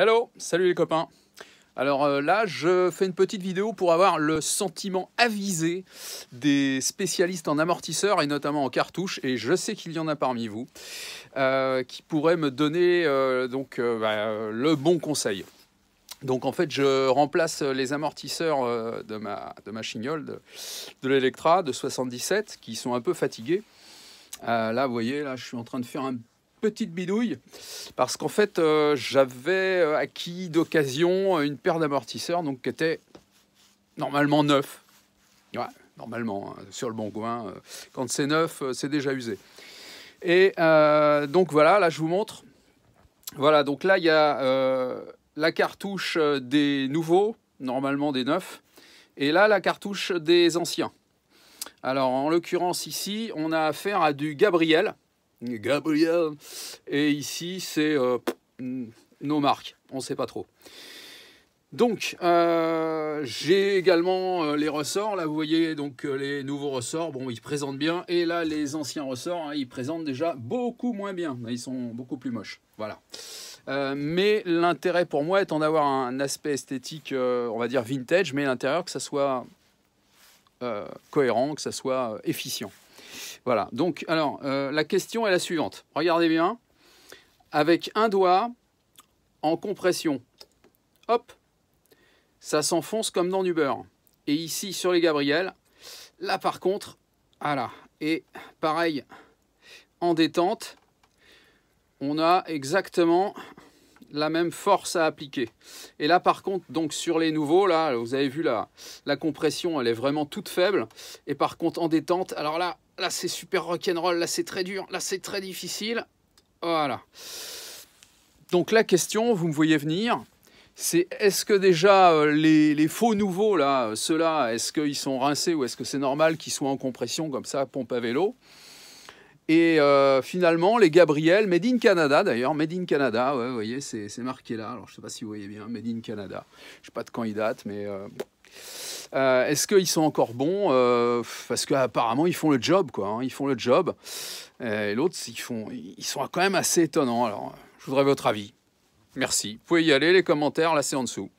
Hello, salut les copains. Alors euh, là, je fais une petite vidéo pour avoir le sentiment avisé des spécialistes en amortisseurs et notamment en cartouches, et je sais qu'il y en a parmi vous, euh, qui pourraient me donner euh, donc bah, le bon conseil. Donc en fait, je remplace les amortisseurs de ma, de ma chignole, de, de l'Electra de 77, qui sont un peu fatigués. là, vous voyez, là, je suis en train de faire un petite bidouille parce qu'en fait euh, j'avais euh, acquis d'occasion une paire d'amortisseurs donc qui était normalement neuf. Ouais, normalement hein, sur le bon coin euh, quand c'est neuf c'est déjà usé. Et donc voilà là je vous montre. Voilà donc là il y a la cartouche des nouveaux normalement des neufs et là la cartouche des anciens. Alors en l'occurrence ici on a affaire à du Gabriel. Gabriel. Et ici, c'est euh, nos marques. On ne sait pas trop. Donc, euh, j'ai également euh, les ressorts. Là, vous voyez donc les nouveaux ressorts. Bon, ils présentent bien. Et là, les anciens ressorts, hein, ils présentent déjà beaucoup moins bien. Ils sont beaucoup plus moches. Voilà. mais l'intérêt pour moi étant d'avoir un aspect esthétique, on va dire vintage, mais l'intérieur que ça soit cohérent, que ça soit efficient. Voilà, donc alors euh, la question est la suivante. Regardez bien, avec un doigt en compression, hop, ça s'enfonce comme dans du beurre. Et ici sur les Gabriel, là par contre, voilà, et pareil, en détente, on a exactement la même force à appliquer. Et là, par contre, donc sur les nouveaux, là, vous avez vu la, la compression, elle est vraiment toute faible. Et par contre, en détente, alors là, là c'est super rock'n'roll, là c'est très dur, là c'est très difficile. Voilà. Donc la question, vous me voyez venir, c'est est-ce que déjà euh, les, faux nouveaux, là, ceux-là, est-ce qu'ils sont rincés ou est-ce que c'est normal qu'ils soient en compression comme ça, pompe à vélo? Et euh, finalement, les Gabriel, Made in Canada d'ailleurs, Made in Canada, ouais, vous voyez, c'est marqué là. Alors, je ne sais pas si vous voyez bien, Made in Canada. Je ne sais pas de quand datent, mais euh, euh, est-ce qu'ils sont encore bons Parce qu'apparemment, ils font le job, quoi. Hein, ils font le job. Et l'autre, ils, ils sont quand même assez étonnants. Alors, je voudrais votre avis. Merci. Vous pouvez y aller, les commentaires, là, c'est en dessous.